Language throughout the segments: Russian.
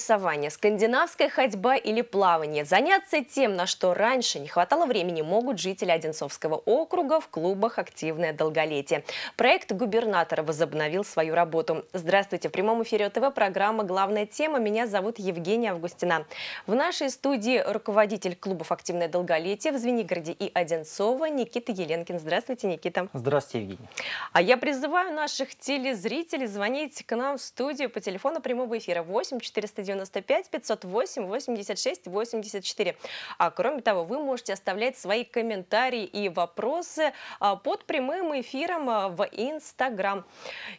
Рисование, скандинавская ходьба или плавание. Заняться тем, на что раньше не хватало времени, могут жители Одинцовского округа в клубах «Активное долголетие». Проект губернатора возобновил свою работу. Здравствуйте, в прямом эфире ОТВ программа «Главная тема». Меня зовут Евгения Августина. В нашей студии руководитель клубов «Активное долголетие» в Звенигороде и Одинцово Никита Еленкин. Здравствуйте, Никита. Здравствуйте, Евгения. А я призываю наших телезрителей звонить к нам в студию по телефону прямого эфира 8 495 508 86 84. А кроме того, вы можете оставлять свои комментарии и вопросы а, под прямым эфиром а, в Инстаграм.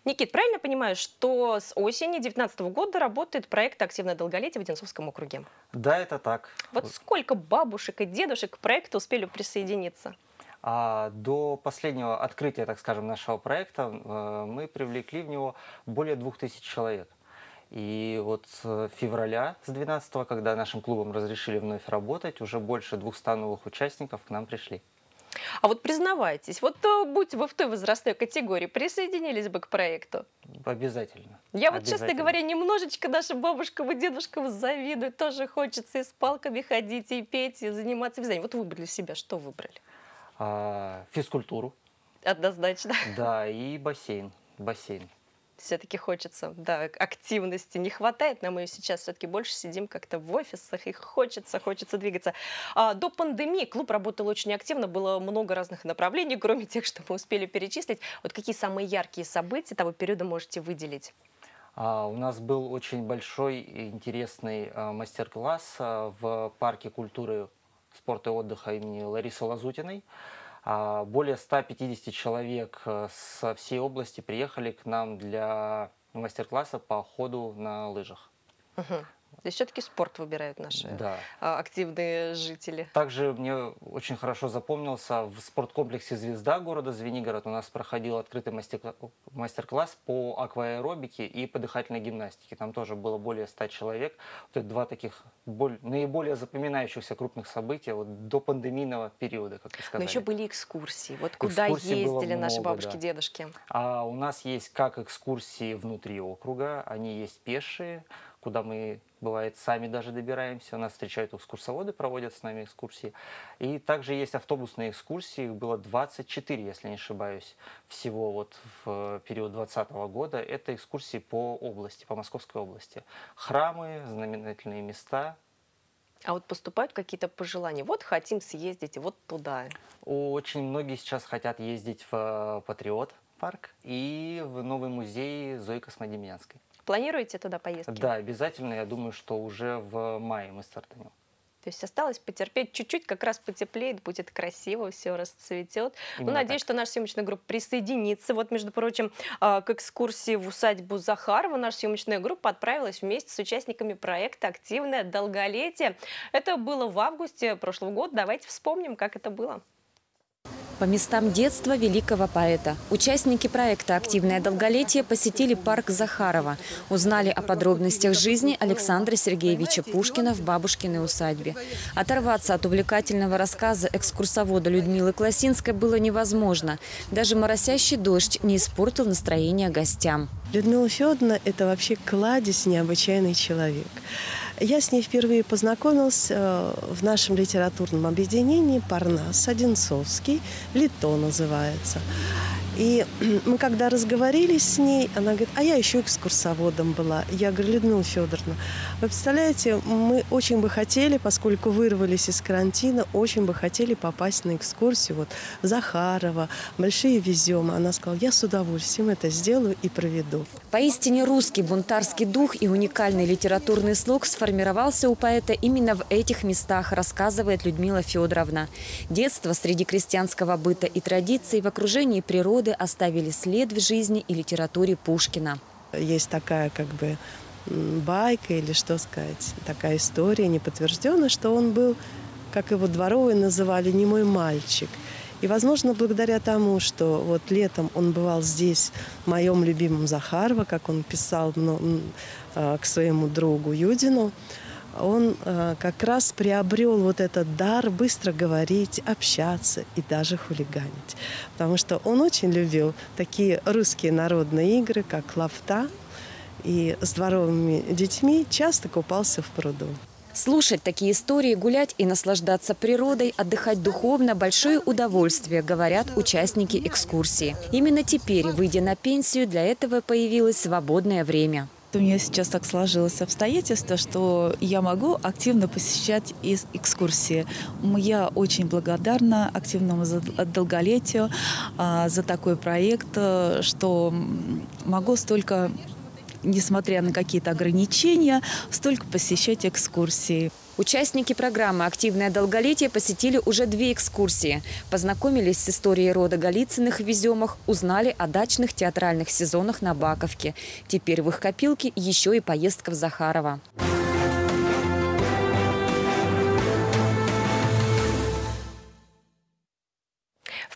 Никит, правильно понимаю, что с осени 2019 года работает проект «Активное долголетие» в Одинцовском округе? Да, это так. Вот сколько бабушек и дедушек к проекту успели присоединиться? А до последнего открытия, так скажем, нашего проекта э, мы привлекли в него более двух тысяч человек. И вот с февраля, с 12 когда нашим клубам разрешили вновь работать, уже больше 200 новых участников к нам пришли. А вот признавайтесь, вот э, будь вы в той возрастной категории, присоединились бы к проекту? Обязательно. Я вот, честно говоря, немножечко нашим бабушкам и дедушкам завидую. Тоже хочется и с палками ходить, и петь, и заниматься вязанием. Вот вы для себя что выбрали? А, физкультуру. Однозначно. Да, и бассейн. Бассейн все-таки хочется, да, активности не хватает. Нам ее сейчас все-таки больше сидим как-то в офисах, и хочется, хочется двигаться. А, до пандемии клуб работал очень активно, было много разных направлений, кроме тех, что мы успели перечислить. Вот какие самые яркие события того периода можете выделить? А, у нас был очень большой интересный а, мастер-класс а, в парке культуры, спорта и отдыха имени Ларисы Лазутиной. А, более 150 человек э, со всей области приехали к нам для мастер-класса по ходу на лыжах. Угу. То есть все-таки спорт выбирают наши да. А, активные жители. Также мне очень хорошо запомнился в спорткомплексе «Звезда» города Звенигород у нас проходил открытый мастер-класс по акваэробике и по дыхательной гимнастике. Там тоже было более 100 человек. Вот это два таких наиболее запоминающихся крупных события вот до пандемийного периода, как вы сказали. Но еще были экскурсии. Вот куда экскурсий ездили наши много, бабушки, да. дедушки? А у нас есть как экскурсии внутри округа, они есть пешие, куда мы, бывает, сами даже добираемся. Нас встречают экскурсоводы, проводят с нами экскурсии. И также есть автобусные экскурсии, их было 24, если не ошибаюсь, всего вот в период 2020 года. Это экскурсии по области, по Московской области. Храмы, знаменательные места, а вот поступают какие-то пожелания? Вот хотим съездить вот туда. Очень многие сейчас хотят ездить в Патриот парк и в новый музей Зои Космодемьянской. Планируете туда поездки? Да, обязательно. Я думаю, что уже в мае мы стартанем. То есть осталось потерпеть чуть-чуть, как раз потеплеет, будет красиво, все расцветет. ну, надеюсь, так. что наша съемочная группа присоединится. Вот, между прочим, а, к экскурсии в усадьбу Захарова наша съемочная группа отправилась вместе с участниками проекта «Активное долголетие». Это было в августе прошлого года. Давайте вспомним, как это было по местам детства великого поэта. Участники проекта «Активное долголетие» посетили парк Захарова, узнали о подробностях жизни Александра Сергеевича Пушкина в бабушкиной усадьбе. Оторваться от увлекательного рассказа экскурсовода Людмилы Классинской было невозможно. Даже моросящий дождь не испортил настроение гостям. Людмила Федоровна – это вообще кладезь, необычайный человек. Я с ней впервые познакомилась э, в нашем литературном объединении «Парнас Одинцовский», «Лито» называется. И мы когда разговорились с ней, она говорит, а я еще экскурсоводом была. Я говорю, Людмила Федоровна, вы представляете, мы очень бы хотели, поскольку вырвались из карантина, очень бы хотели попасть на экскурсию. Вот Захарова, Большие везем. Она сказала, я с удовольствием это сделаю и проведу. Поистине русский бунтарский дух и уникальный литературный слог сформировался у поэта именно в этих местах, рассказывает Людмила Федоровна. Детство среди крестьянского быта и традиций в окружении природы годы оставили след в жизни и литературе Пушкина. Есть такая как бы байка или что сказать, такая история неподтвержденная, что он был, как его дворовые называли, не мой мальчик. И, возможно, благодаря тому, что вот летом он бывал здесь, в моем любимом Захарова, как он писал ну, к своему другу Юдину, он э, как раз приобрел вот этот дар быстро говорить, общаться и даже хулиганить. Потому что он очень любил такие русские народные игры, как лафта, и с дворовыми детьми часто купался в пруду. Слушать такие истории, гулять и наслаждаться природой, отдыхать духовно – большое удовольствие, говорят участники экскурсии. Именно теперь, выйдя на пенсию, для этого появилось свободное время. У меня сейчас так сложилось обстоятельство, что я могу активно посещать экскурсии. Я очень благодарна активному долголетию а, за такой проект, э, что могу столько несмотря на какие-то ограничения, столько посещать экскурсии. Участники программы «Активное долголетие» посетили уже две экскурсии. Познакомились с историей рода Голицыных в Веземах, узнали о дачных театральных сезонах на Баковке. Теперь в их копилке еще и поездка в Захарова.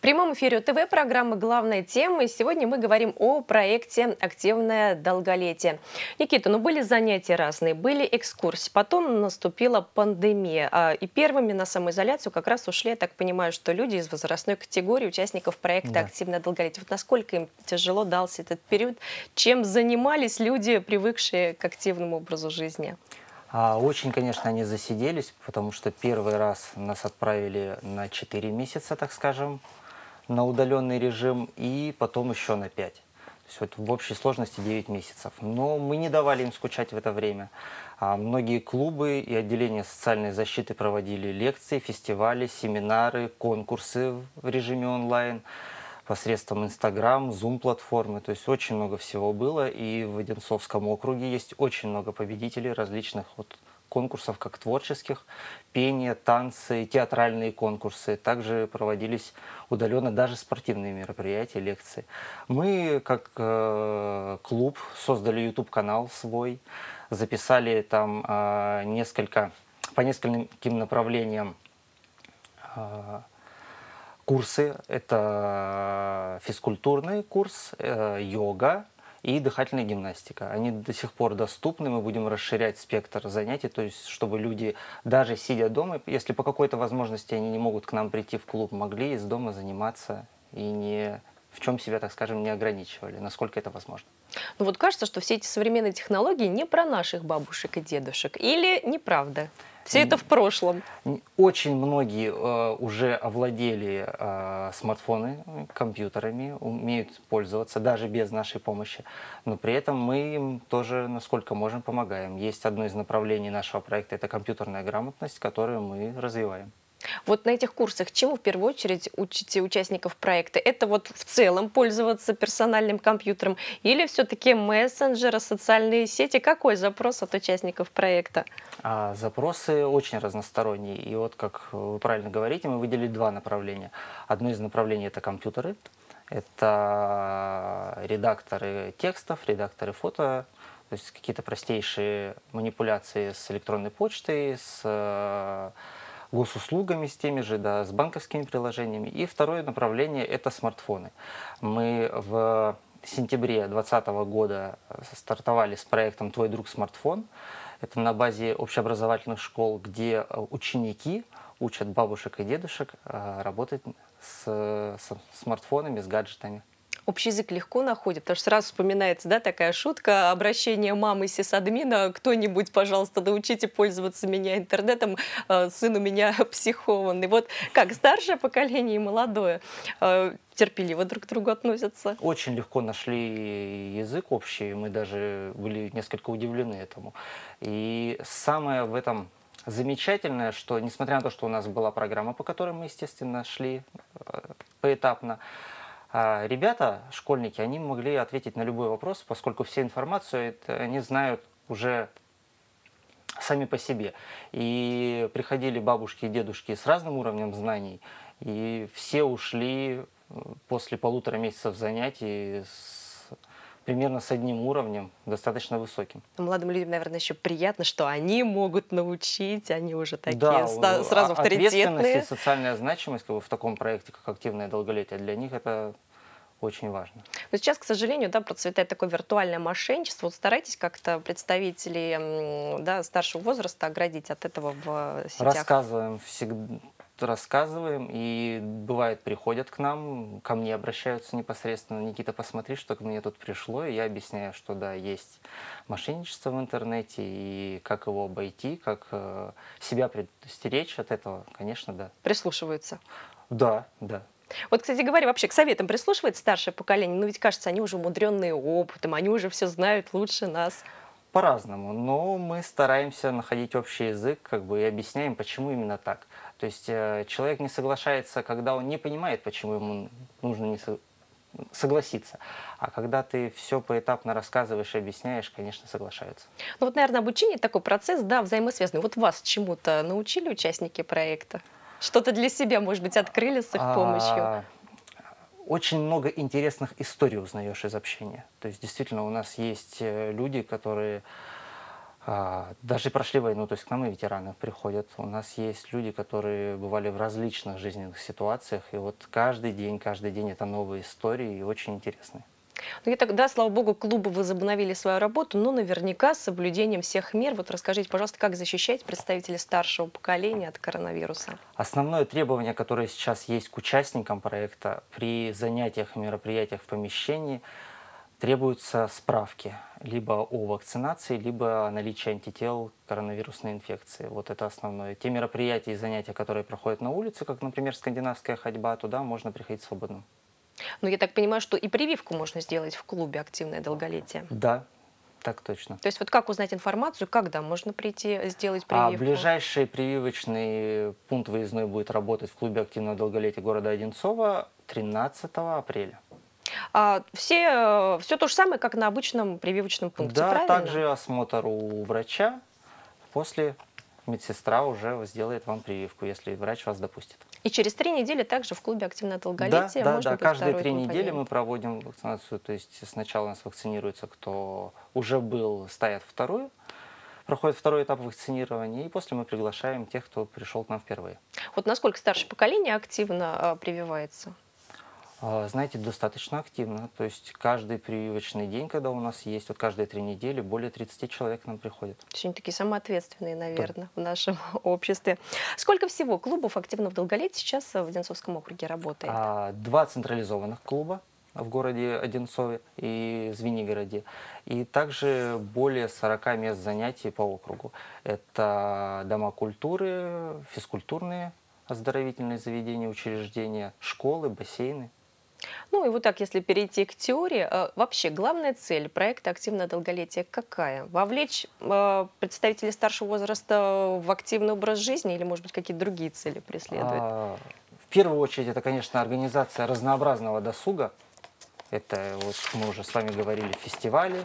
Прямом эфире ТВ программы «Главная тема». И сегодня мы говорим о проекте «Активное долголетие». Никита, ну были занятия разные, были экскурсии, потом наступила пандемия. А, и первыми на самоизоляцию как раз ушли, я так понимаю, что люди из возрастной категории участников проекта да. «Активное долголетие». Вот насколько им тяжело дался этот период? Чем занимались люди, привыкшие к активному образу жизни? А, очень, конечно, они засиделись, потому что первый раз нас отправили на 4 месяца, так скажем, на удаленный режим и потом еще на 5. То есть вот в общей сложности 9 месяцев. Но мы не давали им скучать в это время. А многие клубы и отделения социальной защиты проводили лекции, фестивали, семинары, конкурсы в режиме онлайн посредством Инстаграм, Зум-платформы. То есть очень много всего было. И в Одинцовском округе есть очень много победителей различных вот конкурсов, как творческих, пение, танцы, театральные конкурсы. Также проводились удаленно даже спортивные мероприятия, лекции. Мы, как э, клуб, создали YouTube-канал свой, записали там э, несколько, по нескольким направлениям э, курсы. Это физкультурный курс, э, йога, и дыхательная гимнастика. Они до сих пор доступны, мы будем расширять спектр занятий, то есть чтобы люди, даже сидя дома, если по какой-то возможности они не могут к нам прийти в клуб, могли из дома заниматься и не в чем себя, так скажем, не ограничивали, насколько это возможно. Ну вот кажется, что все эти современные технологии не про наших бабушек и дедушек. Или неправда? Все это в прошлом. Очень многие э, уже овладели э, смартфоны, компьютерами, умеют пользоваться даже без нашей помощи. Но при этом мы им тоже, насколько можем, помогаем. Есть одно из направлений нашего проекта – это компьютерная грамотность, которую мы развиваем. Вот на этих курсах чему в первую очередь учите участников проекта? Это вот в целом пользоваться персональным компьютером или все-таки мессенджеры, социальные сети? Какой запрос от участников проекта? А, запросы очень разносторонние. И вот, как вы правильно говорите, мы выделили два направления. Одно из направлений – это компьютеры. Это редакторы текстов, редакторы фото, то есть какие-то простейшие манипуляции с электронной почтой, с госуслугами с теми же, да, с банковскими приложениями. И второе направление – это смартфоны. Мы в сентябре 2020 года стартовали с проектом «Твой друг смартфон». Это на базе общеобразовательных школ, где ученики учат бабушек и дедушек а, работать с смартфонами, с гаджетами общий язык легко находит, потому что сразу вспоминается да, такая шутка, обращение мамы сисадмина, кто-нибудь, пожалуйста, научите пользоваться меня интернетом, э, сын у меня психованный. Вот как старшее поколение и молодое э, терпеливо друг к другу относятся. Очень легко нашли язык общий, мы даже были несколько удивлены этому. И самое в этом замечательное, что несмотря на то, что у нас была программа, по которой мы, естественно, шли э, поэтапно, а ребята, школьники, они могли ответить на любой вопрос, поскольку все информацию они знают уже сами по себе. И приходили бабушки и дедушки с разным уровнем знаний, и все ушли после полутора месяцев занятий с примерно с одним уровнем, достаточно высоким. Молодым людям, наверное, еще приятно, что они могут научить, они уже такие да, сразу авторитетные. Ответственность и социальная значимость как бы, в таком проекте, как активное долголетие, для них это очень важно. Но сейчас, к сожалению, да, процветает такое виртуальное мошенничество. Вот старайтесь как-то представителей да, старшего возраста оградить от этого в сетях. Рассказываем всегда рассказываем, и бывает приходят к нам, ко мне обращаются непосредственно, Никита, посмотри, что к мне тут пришло, и я объясняю, что да, есть мошенничество в интернете, и как его обойти, как э, себя предостеречь от этого, конечно, да. Прислушиваются? Да, да. Вот, кстати говоря, вообще к советам прислушивается старшее поколение? Ну ведь кажется, они уже умудренные опытом, они уже все знают лучше нас. По-разному, но мы стараемся находить общий язык, как бы и объясняем, почему именно так. То есть э, человек не соглашается, когда он не понимает, почему ему нужно не со согласиться. А когда ты все поэтапно рассказываешь и объясняешь, конечно, соглашаются. Ну вот, наверное, обучение такой процесс, да, взаимосвязанный. Вот вас чему-то научили участники проекта? Что-то для себя, может быть, открыли с их а, помощью? очень много интересных историй узнаешь из общения. То есть действительно у нас есть э, люди, которые а, даже прошли войну, то есть к нам и ветераны приходят. У нас есть люди, которые бывали в различных жизненных ситуациях, и вот каждый день, каждый день это новые истории и очень интересные. Ну и тогда, слава богу, клубы возобновили свою работу, но наверняка с соблюдением всех мер. Вот расскажите, пожалуйста, как защищать представителей старшего поколения от коронавируса? Основное требование, которое сейчас есть к участникам проекта при занятиях и мероприятиях в помещении, требуются справки либо о вакцинации, либо о наличии антител коронавирусной инфекции. Вот это основное. Те мероприятия и занятия, которые проходят на улице, как, например, скандинавская ходьба, туда можно приходить свободно. Ну, я так понимаю, что и прививку можно сделать в клубе «Активное долголетие». Да, так точно. То есть вот как узнать информацию, когда можно прийти сделать а прививку? А ближайший прививочный пункт выездной будет работать в клубе «Активное долголетие» города Одинцова 13 апреля. А все, все то же самое, как на обычном прививочном пункте, да, правильно? также осмотр у врача после медсестра уже сделает вам прививку, если врач вас допустит. И через три недели также в клубе «Активное долголетие» да, да, да. каждые три недели мы проводим вакцинацию. То есть сначала у нас вакцинируется, кто уже был, ставят вторую, проходит второй этап вакцинирования, и после мы приглашаем тех, кто пришел к нам впервые. Вот насколько старшее поколение активно а, прививается? А, знаете, достаточно активно. То есть каждый прививочный день, когда у нас есть, вот каждые три недели, более 30 человек к нам приходят. Есть они такие самоответственные, наверное, да. в нашем обществе. Сколько всего клубов активно в долголетии сейчас в Одинцовском округе работает? А, два централизованных клуба в городе Одинцове и Звенигороде. И также более 40 мест занятий по округу. Это дома культуры, физкультурные оздоровительные заведения, учреждения, школы, бассейны. Ну и вот так, если перейти к теории, э, вообще главная цель проекта «Активное долголетие» какая? Вовлечь э, представителей старшего возраста в активный образ жизни или, может быть, какие-то другие цели преследует? А, в первую очередь, это, конечно, организация разнообразного досуга. Это, вот мы уже с вами говорили, фестивали,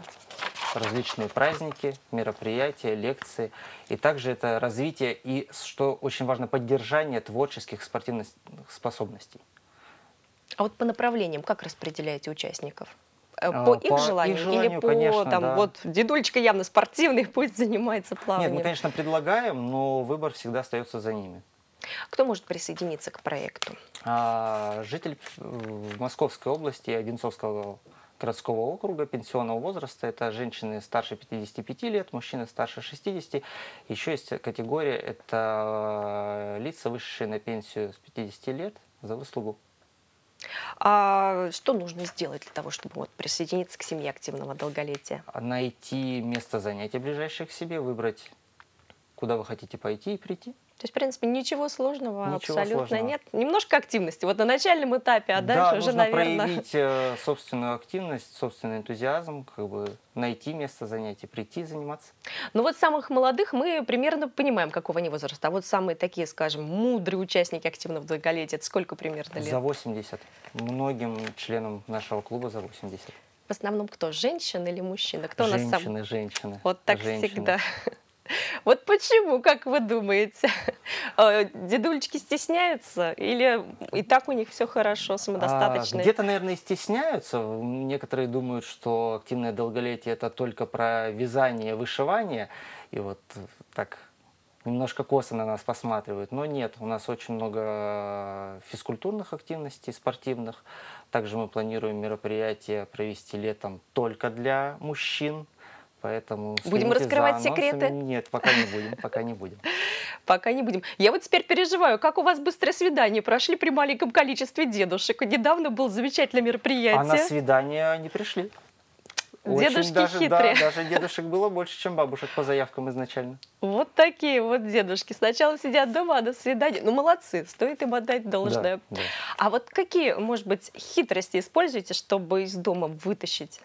различные праздники, мероприятия, лекции. И также это развитие и, что очень важно, поддержание творческих спортивных способностей. А вот по направлениям как распределяете участников? Э, а, по, их, по желанию, их желанию или по конечно, там да. вот дедульечка явно спортивный, пусть занимается плаванием? Нет, мы, конечно, предлагаем, но выбор всегда остается за ними. Кто может присоединиться к проекту? А, житель Московской области Одинцовского городского округа пенсионного возраста. Это женщины старше 55 лет, мужчины старше 60. Еще есть категория, это лица, вышедшие на пенсию с 50 лет за выслугу. А что нужно сделать для того, чтобы вот присоединиться к семье активного долголетия? Найти место занятия ближайшее к себе, выбрать, куда вы хотите пойти и прийти. То есть, в принципе, ничего сложного ничего абсолютно сложного. нет. Немножко активности. Вот на начальном этапе, а дальше да, уже, нужно наверное... проявить э, собственную активность, собственный энтузиазм, как бы найти место занятий, прийти заниматься. Ну вот самых молодых мы примерно понимаем, какого они возраста. А вот самые такие, скажем, мудрые участники активного долголетия, это сколько примерно лет? За 80. Многим членам нашего клуба за 80. В основном кто? Женщины или мужчины? Кто женщины, у нас сам... женщины. Вот так женщины. всегда. Вот почему, как вы думаете? А, дедульечки стесняются или и так у них все хорошо, самодостаточно? А, Где-то, наверное, стесняются. Некоторые думают, что активное долголетие – это только про вязание, вышивание. И вот так немножко косо на нас посматривают. Но нет, у нас очень много физкультурных активностей, спортивных. Также мы планируем мероприятия провести летом только для мужчин – Поэтому будем раскрывать секреты? Нет, пока не будем, пока не будем. Пока не будем. Я вот теперь переживаю, как у вас быстрое свидание прошли при маленьком количестве дедушек. Недавно было замечательное мероприятие. А на свидание не пришли. Очень Дедушки даже, хитрые. Да, даже дедушек было больше, чем бабушек по заявкам изначально. Вот такие вот дедушки. Сначала сидят дома до свидания. Ну, молодцы, стоит им отдать должное. Да, да. А вот какие, может быть, хитрости используете, чтобы из дома вытащить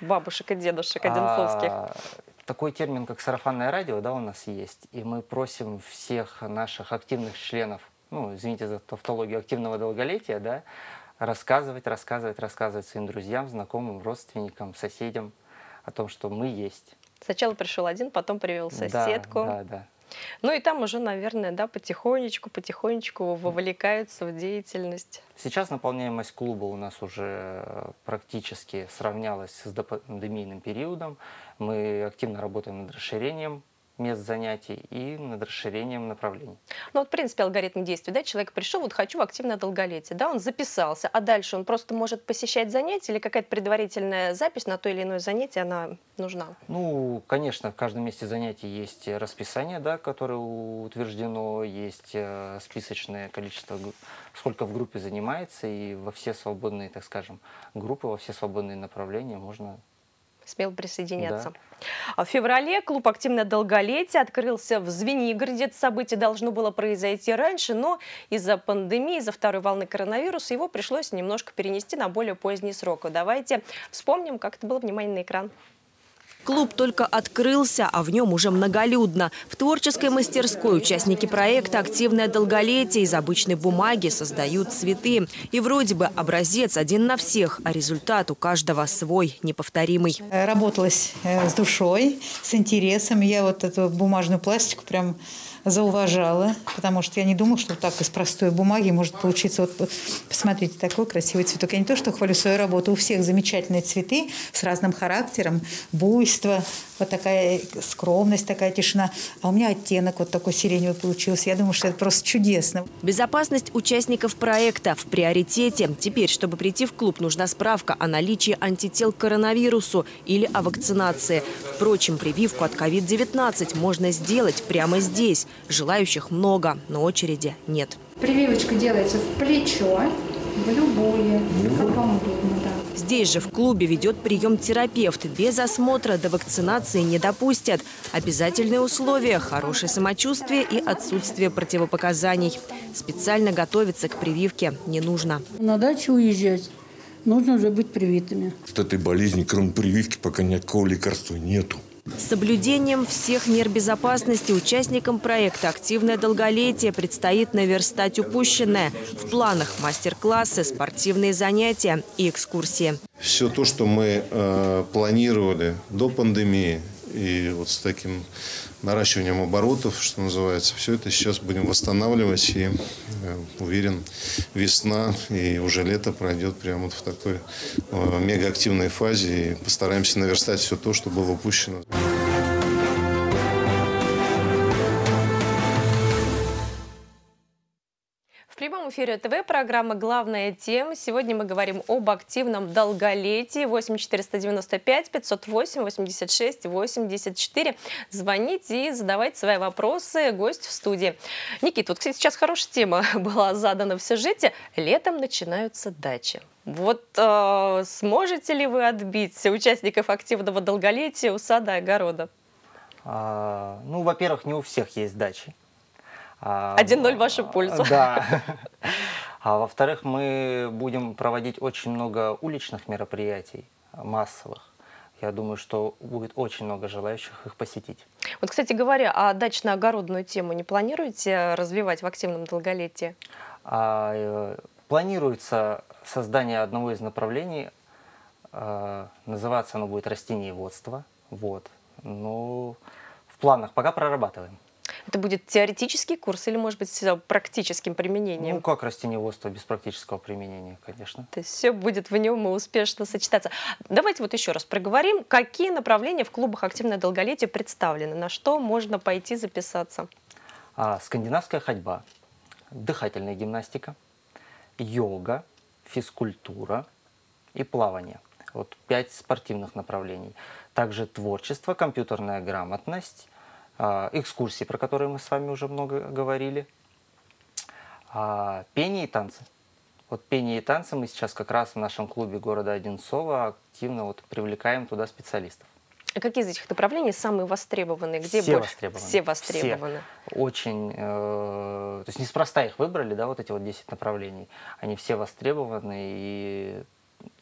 бабушек и дедушек одинцовских? А, такой термин, как сарафанное радио, да, у нас есть. И мы просим всех наших активных членов, ну, извините за тавтологию, активного долголетия, да, рассказывать, рассказывать, рассказывать своим друзьям, знакомым, родственникам, соседям о том, что мы есть. Сначала пришел один, потом привел соседку. Да, да, да. Ну и там уже, наверное, да, потихонечку, потихонечку вовлекаются в деятельность. Сейчас наполняемость клуба у нас уже практически сравнялась с пандемийным периодом. Мы активно работаем над расширением мест занятий и над расширением направлений. Ну вот, в принципе, алгоритм действий, да, человек пришел, вот хочу в активное долголетие, да, он записался, а дальше он просто может посещать занятия или какая-то предварительная запись на то или иное занятие, она нужна? Ну, конечно, в каждом месте занятий есть расписание, да, которое утверждено, есть э, списочное количество, сколько в группе занимается, и во все свободные, так скажем, группы, во все свободные направления можно смело присоединяться. Да. В феврале клуб «Активное долголетие» открылся в Звенигороде. Это событие должно было произойти раньше, но из-за пандемии, из-за второй волны коронавируса его пришлось немножко перенести на более поздний срок. Давайте вспомним, как это было. Внимание на экран. Клуб только открылся, а в нем уже многолюдно. В творческой мастерской участники проекта «Активное долголетие» из обычной бумаги создают цветы. И вроде бы образец один на всех, а результат у каждого свой, неповторимый. Работалось э, с душой, с интересом. Я вот эту бумажную пластику прям зауважала, потому что я не думала, что так из простой бумаги может получиться. Вот посмотрите, такой красивый цветок. Я не то, что хвалю свою работу, у всех замечательные цветы с разным характером, буйство, вот такая скромность, такая тишина. А у меня оттенок вот такой сиреневый получился. Я думаю, что это просто чудесно. Безопасность участников проекта в приоритете. Теперь, чтобы прийти в клуб, нужна справка о наличии антител к коронавирусу или о вакцинации. Впрочем, прививку от COVID-19 можно сделать прямо здесь. Желающих много, но очереди нет. Прививочка делается в плечо, в любое, как вам удобно, да. Здесь же в клубе ведет прием терапевт. Без осмотра до вакцинации не допустят. Обязательные условия – хорошее самочувствие и отсутствие противопоказаний. Специально готовиться к прививке не нужно. На дачу уезжать нужно уже быть привитыми. От этой болезни, кроме прививки, пока никакого лекарства нету. С соблюдением всех мер безопасности участникам проекта «Активное долголетие» предстоит наверстать упущенное. В планах мастер-классы, спортивные занятия и экскурсии. Все то, что мы э, планировали до пандемии, и вот с таким наращиванием оборотов, что называется, все это сейчас будем восстанавливать. И э, уверен, весна и уже лето пройдет прямо вот в такой э, мегаактивной фазе. И постараемся наверстать все то, что было упущено. Эфире ТВ программа «Главная тема». Сегодня мы говорим об активном долголетии. 8 495 508 86 84. Звоните и задавайте свои вопросы. Гость в студии. Никит, вот, кстати, сейчас хорошая тема была задана в сюжете. Летом начинаются дачи. Вот э, сможете ли вы отбить участников активного долголетия у сада и огорода? А, ну, во-первых, не у всех есть дачи. 1-0 а, в вашу пользу. Да. А во-вторых, мы будем проводить очень много уличных мероприятий, массовых. Я думаю, что будет очень много желающих их посетить. Вот, кстати говоря, а дачно-огородную тему не планируете развивать в активном долголетии? А, э, планируется создание одного из направлений. А, называться оно будет растениеводство. Вот. Но в планах пока прорабатываем. Это будет теоретический курс или, может быть, с практическим применением? Ну, как растениеводство без практического применения, конечно. То есть все будет в нем успешно сочетаться. Давайте вот еще раз проговорим, какие направления в клубах «Активное долголетие» представлены, на что можно пойти записаться? А, скандинавская ходьба, дыхательная гимнастика, йога, физкультура и плавание. Вот пять спортивных направлений. также творчество, компьютерная грамотность, экскурсии, про которые мы с вами уже много говорили, а, пение и танцы. Вот пение и танцы мы сейчас как раз в нашем клубе города Одинцова активно вот привлекаем туда специалистов. А какие из этих направлений самые востребованные? Где все больше? востребованы. Все востребованы. Все. Очень, э, то есть неспроста их выбрали, да, вот эти вот 10 направлений. Они все востребованы и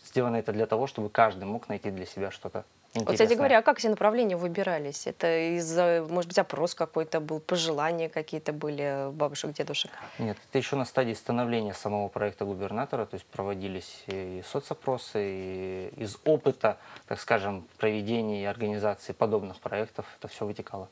сделано это для того, чтобы каждый мог найти для себя что-то вот, кстати говоря, а как эти направления выбирались? Это из-за, может быть, опрос какой-то был, пожелания какие-то были бабушек, дедушек? Нет, это еще на стадии становления самого проекта губернатора, то есть проводились и соцопросы, и из опыта, так скажем, проведения и организации подобных проектов это все вытекало.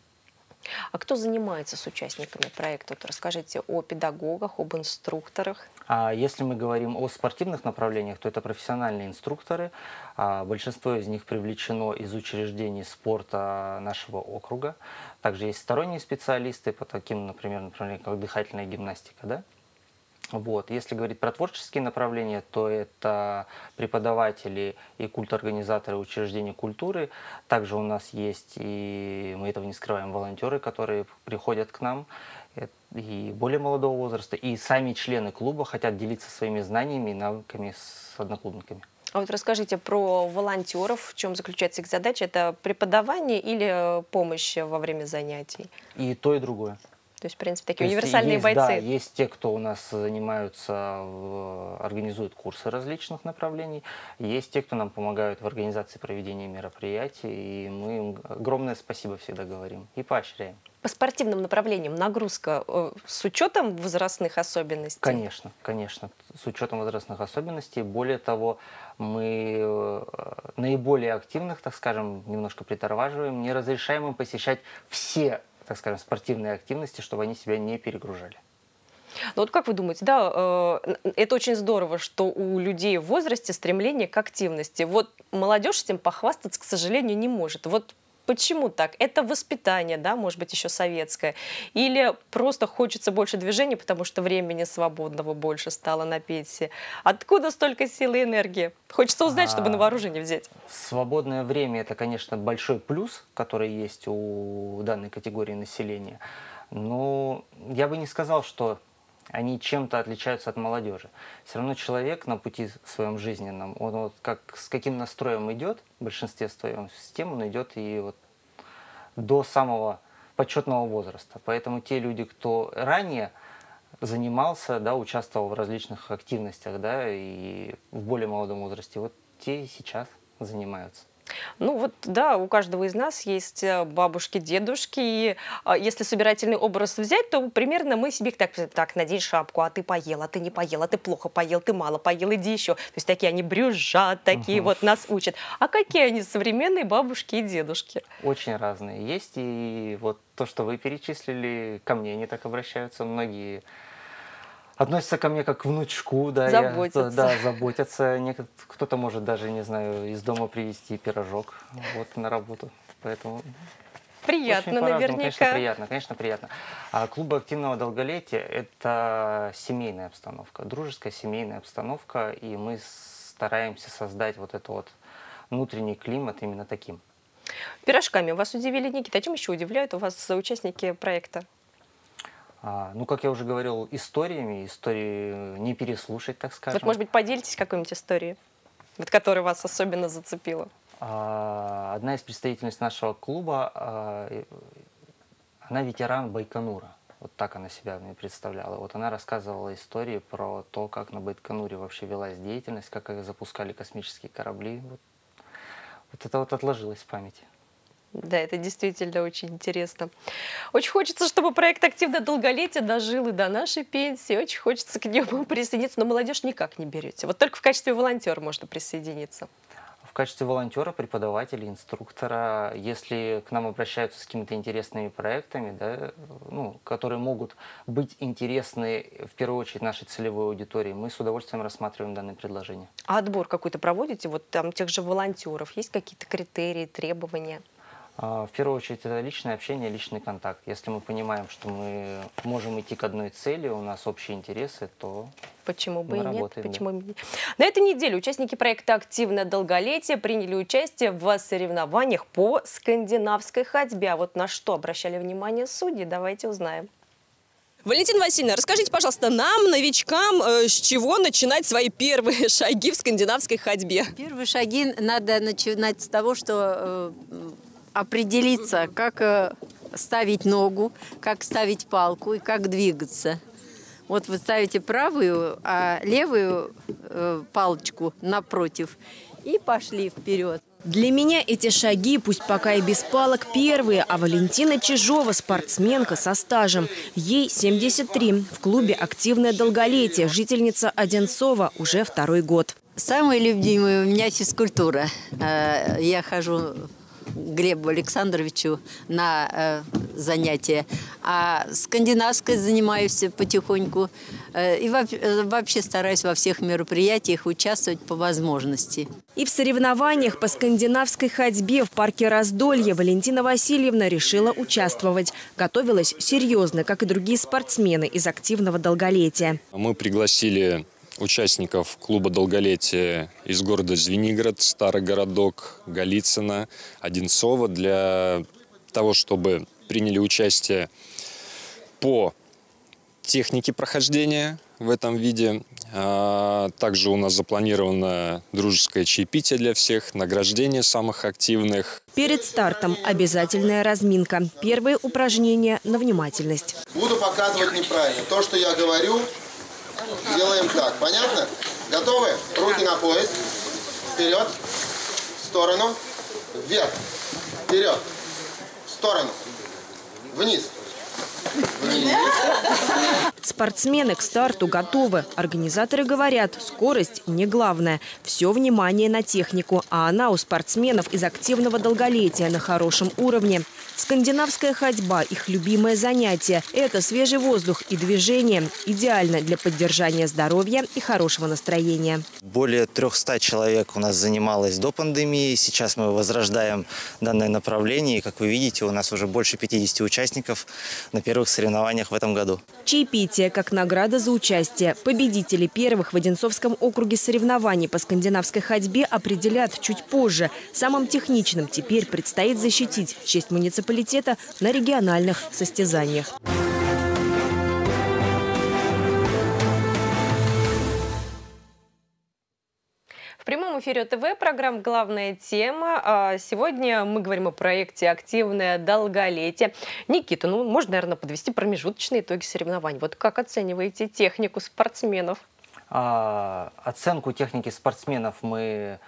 А кто занимается с участниками проекта? Вот расскажите о педагогах, об инструкторах. А если мы говорим о спортивных направлениях, то это профессиональные инструкторы. А большинство из них привлечено из учреждений спорта нашего округа. Также есть сторонние специалисты по таким, например, направлениям, как дыхательная гимнастика. Да? Вот. Если говорить про творческие направления, то это преподаватели и культорганизаторы учреждений культуры. Также у нас есть, и мы этого не скрываем, волонтеры, которые приходят к нам и более молодого возраста, и сами члены клуба хотят делиться своими знаниями и навыками с одноклубниками. А вот расскажите про волонтеров, в чем заключается их задача? Это преподавание или помощь во время занятий? И то, и другое. То есть, в принципе, такие То универсальные есть, бойцы. Да, есть те, кто у нас занимаются, организуют курсы различных направлений. Есть те, кто нам помогают в организации проведения мероприятий. И мы им огромное спасибо всегда говорим и поощряем. По спортивным направлениям нагрузка э, с учетом возрастных особенностей? Конечно, конечно, с учетом возрастных особенностей. Более того, мы э, наиболее активных, так скажем, немножко притормаживаем, не разрешаем им посещать все так скажем, спортивные активности, чтобы они себя не перегружали. Ну вот как вы думаете, да, э, это очень здорово, что у людей в возрасте стремление к активности. Вот молодежь этим похвастаться, к сожалению, не может. Вот Почему так? Это воспитание, да, может быть, еще советское. Или просто хочется больше движения, потому что времени свободного больше стало на пенсии. Откуда столько силы и энергии? Хочется узнать, чтобы на а, вооружение взять. Свободное время – это, конечно, большой плюс, который есть у данной категории населения. Но я бы не сказал, что они чем-то отличаются от молодежи. Все равно человек на пути своем жизненном, он вот как с каким настроем идет, в большинстве своем, с тем он идет и вот до самого почетного возраста. Поэтому те люди, кто ранее занимался, да, участвовал в различных активностях, да, и в более молодом возрасте, вот те и сейчас занимаются. Ну вот, да, у каждого из нас есть э, бабушки, дедушки, и а, если собирательный образ взять, то примерно мы себе так, так, надень шапку, а ты поел, а ты не поел, а ты плохо поел, ты мало поел, иди еще. То есть такие они брюзжат, такие угу. вот нас учат. А какие они современные бабушки и дедушки? Очень разные есть, и вот то, что вы перечислили, ко мне они так обращаются, многие относятся ко мне как к внучку, да, заботятся. Я, да, заботятся. Кто-то может даже, не знаю, из дома привезти пирожок вот на работу, поэтому Приятно, наверняка. Конечно, приятно, конечно, приятно. А клубы активного долголетия – это семейная обстановка, дружеская семейная обстановка, и мы стараемся создать вот этот вот внутренний климат именно таким. Пирожками вас удивили, Никита. А чем еще удивляют у вас участники проекта? А, ну, как я уже говорил, историями, истории не переслушать, так скажем. Вот, может быть, поделитесь какой-нибудь историей, вот, которая вас особенно зацепила. А, одна из представительниц нашего клуба, а, она ветеран Байконура. Вот так она себя мне представляла. Вот она рассказывала истории про то, как на Байконуре вообще велась деятельность, как запускали космические корабли. Вот, вот это вот отложилось в памяти. Да, это действительно очень интересно. Очень хочется, чтобы проект «Активное долголетие» дожил и до нашей пенсии. Очень хочется к нему присоединиться, но молодежь никак не берете. Вот только в качестве волонтера можно присоединиться. В качестве волонтера, преподавателя, инструктора, если к нам обращаются с какими-то интересными проектами, да, ну, которые могут быть интересны в первую очередь нашей целевой аудитории, мы с удовольствием рассматриваем данные предложения. А отбор какой-то проводите? Вот там тех же волонтеров есть какие-то критерии, требования? А, В первую очередь это личное общение, личный контакт. Если мы понимаем, что мы можем идти к одной цели, у нас общие интересы, то Почему бы Мы и нет? работаем, да. Почему бы и нет? На этой неделе участники проекта «Активное долголетие» приняли участие в соревнованиях по скандинавской ходьбе. А вот на что обращали внимание судьи, давайте узнаем. Валентина Васильевна, расскажите, пожалуйста, нам, новичкам, э, с чего начинать свои первые шаги в скандинавской ходьбе? Первые шаги надо начинать с того, что э, определиться, как э, ставить ногу, как ставить палку и как двигаться. Вот вы ставите правую, а левую э, палочку напротив и пошли вперед. Для меня эти шаги, пусть пока и без палок, первые, а Валентина Чижова – спортсменка со стажем. Ей 73. В клубе «Активное долголетие» жительница Одинцова уже второй год. Самая любимая у меня физкультура. Э, Я хожу Глебу Александровичу на э, занятия. А скандинавской занимаюсь потихоньку. Э, И воп- э, вообще стараюсь во всех мероприятиях участвовать по возможности. И в соревнованиях по скандинавской ходьбе в парке Раздолье Валентина Васильевна решила участвовать. Готовилась серьезно, как и другие спортсмены из активного долголетия. Мы пригласили участников клуба долголетия из города Звенигород, Старый городок, Голицына, Одинцова для того, чтобы приняли участие по технике прохождения в этом виде. А, Также у нас запланировано дружеское чаепитие для всех, награждение самых активных. Перед стартом обязательная разминка. Первые упражнения на внимательность. Буду показывать неправильно. То, что я говорю, делаем так. Понятно? Готовы? Руки на пояс. Вперед. В сторону. Вверх. Вперед. В сторону. Вниз. Вниз. Спортсмены к старту готовы. Организаторы говорят, скорость не главное. Все внимание на технику. А она у спортсменов из активного долголетия на хорошем уровне. Скандинавская ходьба – их любимое занятие. Это свежий воздух и движение. Идеально для поддержания здоровья и хорошего настроения. Более 300 человек у нас занималось до пандемии. Сейчас мы возрождаем данное направление. И, как вы видите, у нас уже больше 50 участников на первых соревнованиях в этом году. Чаепитие как награда за участие. Победители первых в Одинцовском округе соревнований по скандинавской ходьбе определят чуть позже. Самым техничным теперь предстоит защитить честь муниципалитета на региональных состязаниях. В прямом эфире ТВ программ «Главная тема». А Сегодня мы говорим о проекте «Активное долголетие». Никита, ну, можно, наверное, подвести промежуточные итоги соревнований. Вот как оцениваете технику спортсменов? А, оценку техники спортсменов мы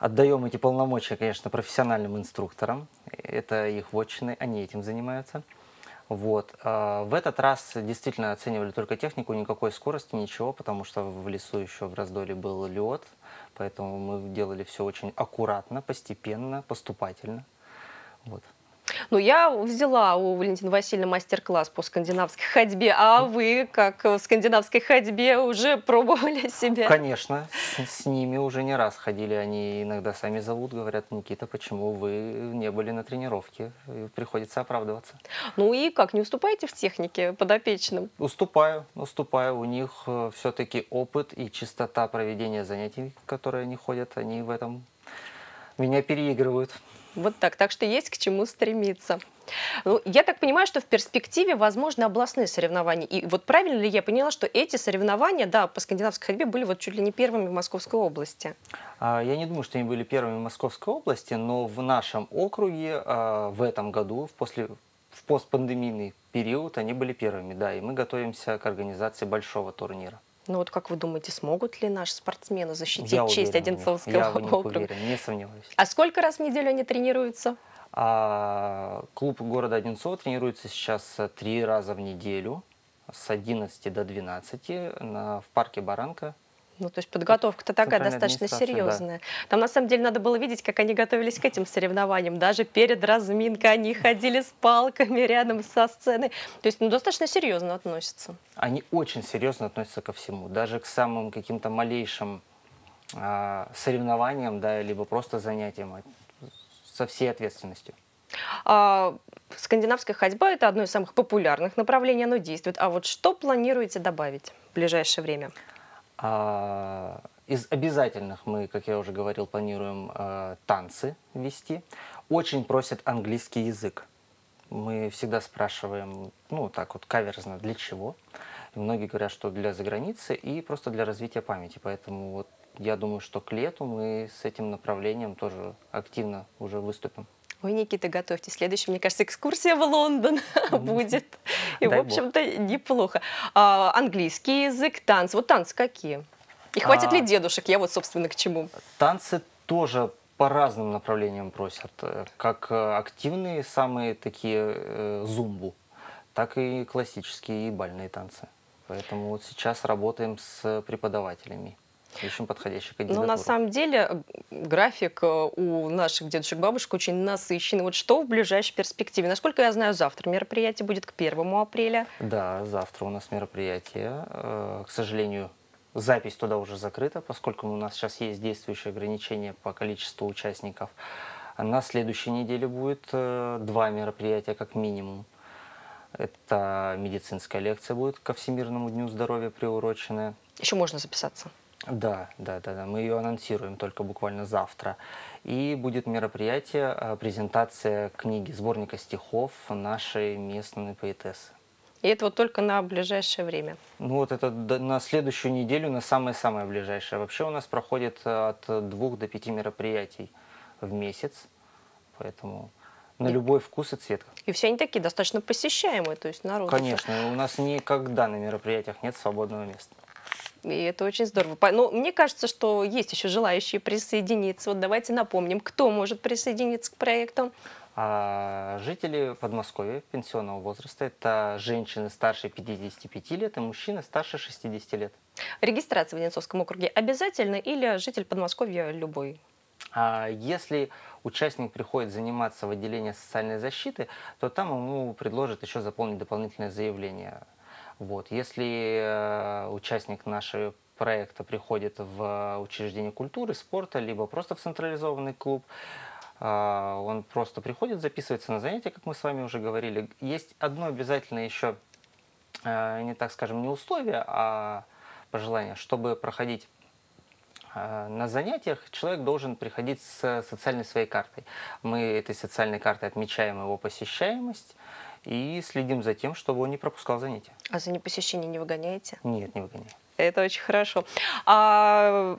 отдаем эти полномочия, конечно, профессиональным инструкторам. Это их вотчины, они этим занимаются. Вот. А, В этот раз действительно оценивали только технику, никакой скорости, ничего, потому что в лесу еще в раздоле был лед, поэтому мы делали все очень аккуратно, постепенно, поступательно. Вот. Ну, я взяла у Валентины Васильевны мастер-класс по скандинавской ходьбе, а вы, как в скандинавской ходьбе, уже пробовали себя? Конечно, с, с ними уже не раз ходили. Они иногда сами зовут, говорят, Никита, почему вы не были на тренировке? И приходится оправдываться. Ну и как, не уступаете в технике подопечным? Уступаю, уступаю. У них все-таки опыт и чистота проведения занятий, которые они ходят, они в этом меня переигрывают. Вот так. Так что есть к чему стремиться. Ну, я так понимаю, что в перспективе возможны областные соревнования. И вот правильно ли я поняла, что эти соревнования, да, по скандинавской ходьбе были вот чуть ли не первыми в Московской области? А, Я не думаю, что они были первыми в Московской области, но в нашем округе а, в этом году, в, после, в постпандемийный период, они были первыми, да, и мы готовимся к организации большого турнира. Ну вот как вы думаете, смогут ли наши спортсмены защитить Я честь уверен. Одинцовского Я округа? уверен, не сомневаюсь. А сколько раз в неделю они тренируются? А, клуб города Одинцова тренируется сейчас э, три раза в неделю с 11 до 12 на, в парке Баранка. Ну, то есть подготовка-то такая достаточно администрация, да. серьезная. Там на самом деле надо было видеть, как они готовились к этим соревнованиям. Даже перед разминкой они ходили с палками рядом со сценой. То есть ну, достаточно серьезно относятся. Они очень серьезно относятся ко всему, даже к самым каким-то малейшим а, соревнованиям, да, либо просто занятиям. со всей ответственностью. А, скандинавская ходьба – это одно из самых популярных направлений, оно действует. А вот что планируете добавить в ближайшее время? А, из обязательных мы, как я уже говорил, планируем э, танцы вести. Очень просят английский язык. Мы всегда спрашиваем, ну так вот каверзно, для чего. Многие говорят, что для заграницы и просто для развития памяти. Поэтому вот я думаю, что к лету мы с этим направлением тоже активно уже выступим. Ой, Никита, готовьте. Следующая, мне кажется, экскурсия в Лондон будет. И, в общем-то, неплохо. А, английский язык, танцы. Вот танцы какие? И хватит а, ли дедушек? Я вот, собственно, к чему. Танцы тоже по разным направлениям просят. Э, как э, активные самые такие э, зумбу, так и классические и бальные танцы. Поэтому вот сейчас работаем с преподавателями. Подходящих кандидатур. Ну, на самом деле, график у наших дедушек и бабушек очень насыщенный. Вот что в ближайшей перспективе? Насколько я знаю, завтра мероприятие будет к 1 апреля. Да, завтра у нас мероприятие. К сожалению, Запись туда уже закрыта, поскольку у нас сейчас есть действующие ограничения по количеству участников. На следующей неделе будет э, два мероприятия как минимум. Это медицинская лекция будет ко Всемирному дню здоровья приуроченная. Еще можно записаться? Да, да, да, да. Мы ее анонсируем только буквально завтра. И будет мероприятие, э, презентация книги, сборника стихов нашей местной поэтессы. И это вот только на ближайшее время? Ну вот это на следующую неделю, на самое-самое ближайшее. Вообще у нас проходит э, от двух до пяти мероприятий в месяц, поэтому на и... любой вкус и цвет. И все они такие достаточно посещаемые, то есть народ. Конечно, у нас никогда на мероприятиях нет свободного места. И это очень здорово. Но мне кажется, что есть еще желающие присоединиться. Вот давайте напомним, кто может присоединиться к проекту. А жители Подмосковья пенсионного возраста – это женщины старше 55 лет и мужчины старше 60 лет. Регистрация в Одинцовском округе обязательно или житель Подмосковья любой? А если участник приходит заниматься в отделение социальной защиты, то там ему предложат еще заполнить дополнительное заявление. Вот. Если э, участник нашего проекта приходит в учреждение культуры, спорта, либо просто в централизованный клуб, а, он просто приходит, записывается на занятия, как мы с вами уже говорили. Есть одно обязательное еще, а, не так скажем, не условие, а пожелание, чтобы проходить на занятиях человек должен приходить с социальной своей картой. Мы этой социальной картой отмечаем его посещаемость и следим за тем, чтобы он не пропускал занятия. А за непосещение не выгоняете? Нет, не выгоняем. Это очень хорошо. А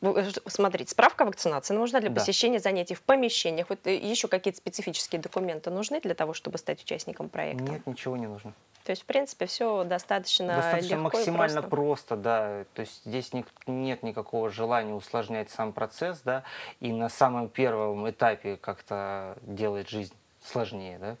Э, смотрите, справка вакцинации нужна для да. посещения занятий в помещениях. Вот э, еще какие-то специфические документы нужны для того, чтобы стать участником проекта? Нет, ничего не нужно. То есть, в принципе, все достаточно, достаточно легко максимально просто. просто, да. То есть здесь нет никакого желания усложнять сам процесс, да, и на самом первом этапе как-то делать жизнь сложнее, да.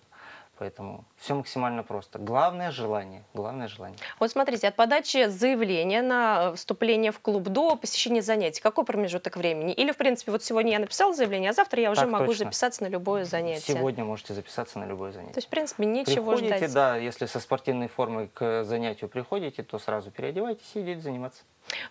Поэтому все максимально просто. Главное желание. Главное желание. Вот смотрите, от подачи заявления на вступление в клуб до посещения занятий, какой промежуток времени? Или, в принципе, вот сегодня я написала заявление, а завтра я уже так могу точно. записаться на любое занятие? Сегодня можете записаться на любое занятие. То есть, в принципе, ничего приходите, ждать. да, если со спортивной формой к занятию приходите, то сразу переодевайтесь и идите заниматься.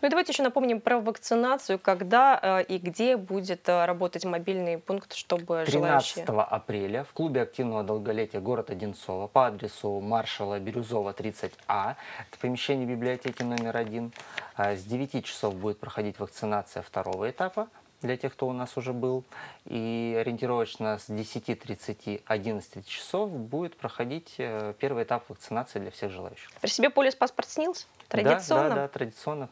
Ну и давайте еще напомним про вакцинацию, когда э, и где будет э, работать мобильный пункт, чтобы 13 желающие... апреля в клубе активного долголетия город Одинцово по адресу маршала Бирюзова 30А, это помещение библиотеки номер один, э, с 9 часов будет проходить вакцинация второго этапа, для тех, кто у нас уже был. И ориентировочно с 10.30-11 часов будет проходить первый этап вакцинации для всех желающих. При себе полис-паспорт снился? Традиционно? Да, да, да, традиционно.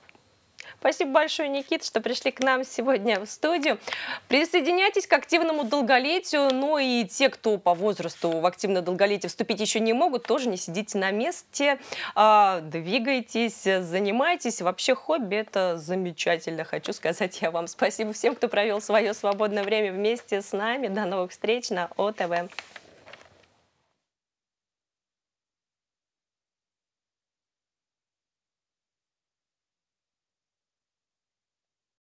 Спасибо большое, Никита, что пришли к нам сегодня в студию. Присоединяйтесь к активному долголетию. Ну и те, кто по возрасту в активное долголетие вступить еще не могут, тоже не сидите на месте. А, двигайтесь, занимайтесь. Вообще хобби – это замечательно, хочу сказать я вам. Спасибо всем, кто провел свое свободное время вместе с нами. До новых встреч на ОТВ.